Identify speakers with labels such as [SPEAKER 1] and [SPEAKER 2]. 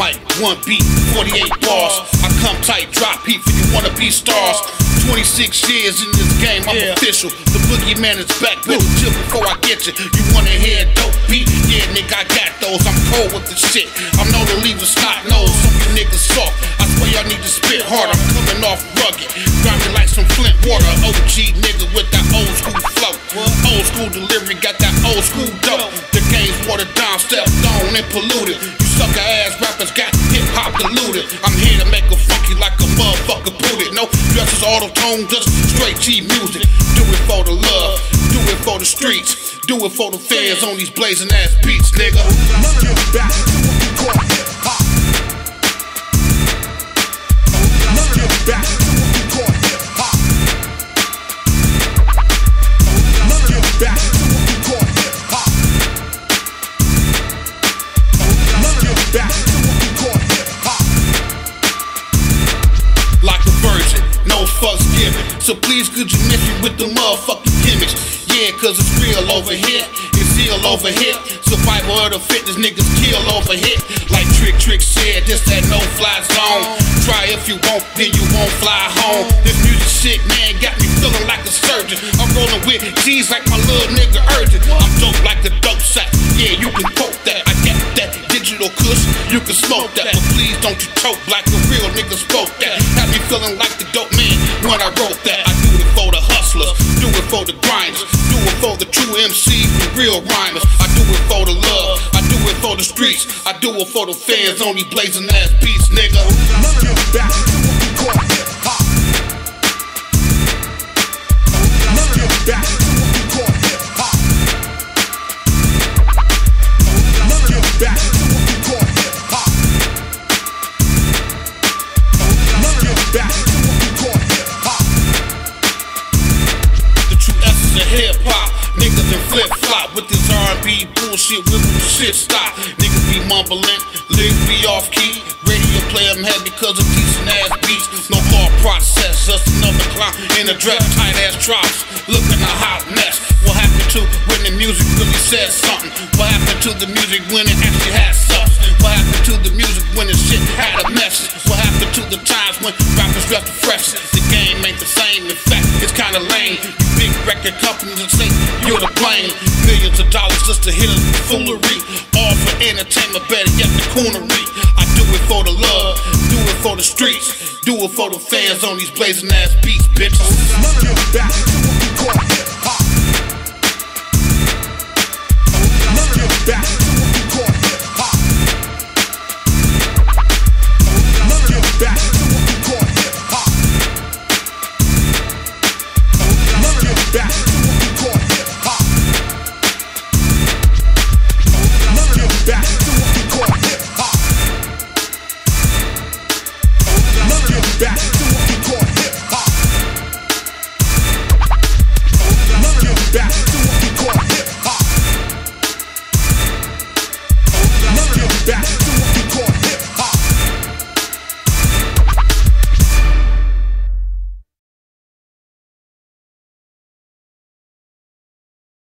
[SPEAKER 1] mic, one beat, 48 bars. I come tight, drop heat for you wanna be stars. 26 years in this game, I'm
[SPEAKER 2] Yeah.
[SPEAKER 1] official. The boogeyman is back, better chill before I get you. You wanna hear a dope beat? Yeah, nigga, I got those. I'm cold with the shit. I'm known to leave a snot nose. Some you niggas soft. I swear y'all need to spit hard. I'm coming off rugged. Grinding like some Flint water. OG nigga with that old school flow. Old school delivery, got that old school dope. The game's watered down, stepped on and polluted. You sucker ass rappers got hip hop diluted. I'm here to make a funky like a motherfucker put it. No dresses, Auto-Tune, just straight G music. Do it for the love, do it for the streets, do it for the fans on these blazing ass beats, nigga.
[SPEAKER 3] Let's get back to what we call hip hop. Let's get back
[SPEAKER 1] So please could you miss me with the motherfucking gimmicks? Yeah, cause it's real over here, it's ill over here. Survival of the fitness, niggas kill over here. Like Trick Trick said, this that no fly zone. Try if you won't, then you won't fly home. This music shit, man, got me feeling like a surgeon. I'm rolling with G's like my little nigga urgent. I'm dope like the dope sack. Yeah, you can quote that. I got that digital kush, you can smoke that. But please don't you choke like a real nigga spoke that. Had me feeling like the dope man when I wrote that. I do it for the hustlers, do it for the grinders, do it for the true MCs the real rhymers. I do it for the love, I do it for the streets, I do it for the fans on these blazing ass beats, nigga.
[SPEAKER 3] Back to what we call hip hop. Back
[SPEAKER 1] Niggas in flip flop with this R&B bullshit. Will the shit stop? Niggas be mumbling, lyrics be off key. Radio play them heavy because of decent ass beats. No law process, just another clown in a dress, tight ass drops. Looking a hot mess. What happened to when the music really said something? What happened to the music when it actually had substance? What happened to the music when the shit had a message? What happened to the times when rappers dressed the freshest? The game ain't the same. In fact, it's kinda lame. You big record companies blame. Millions of dollars just to hit a foolery. All for entertainment, better yet the coonery. I do it for the love, do it for the streets, do it for the fans on these blazing ass beats,
[SPEAKER 3] get back to back back to what we call hip hop. Let's get back